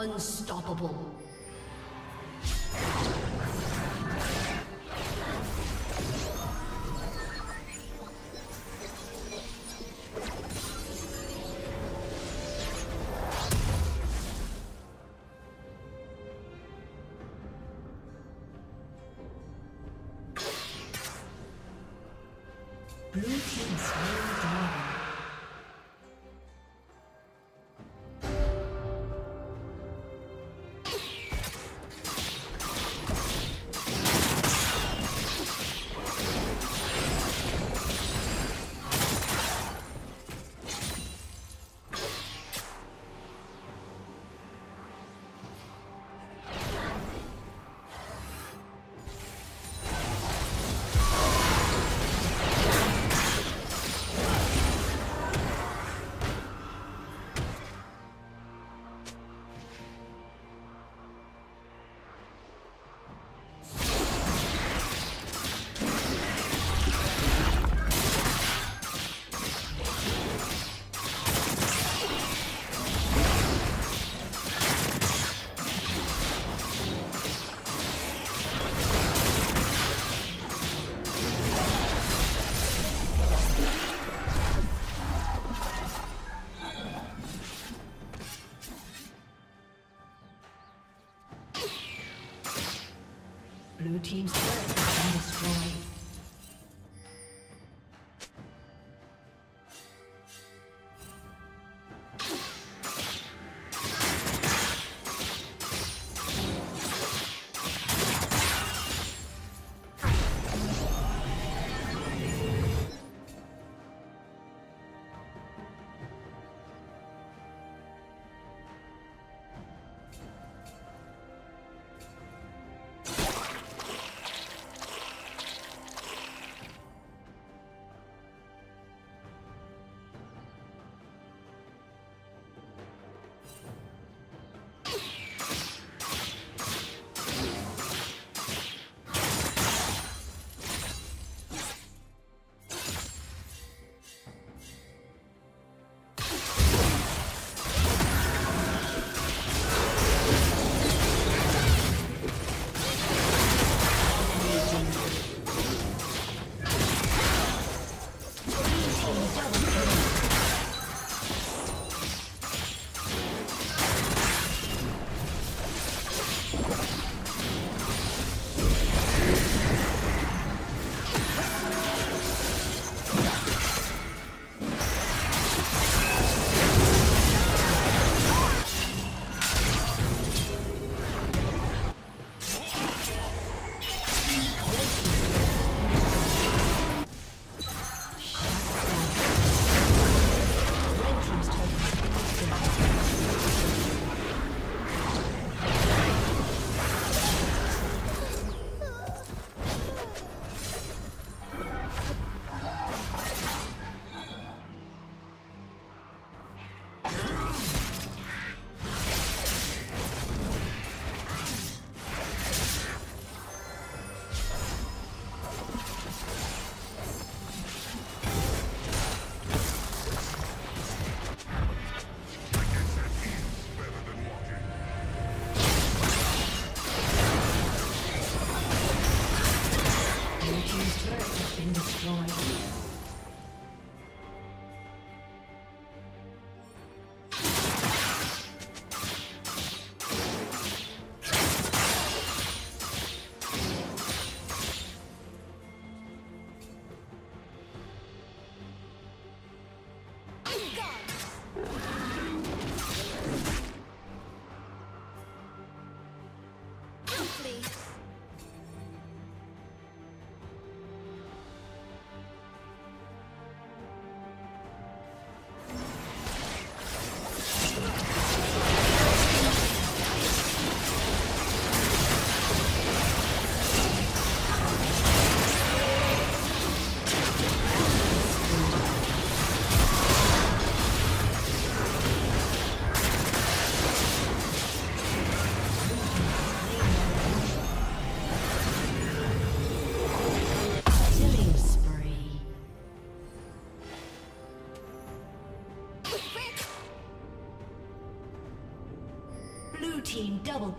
Unstoppable. Team's turret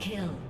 team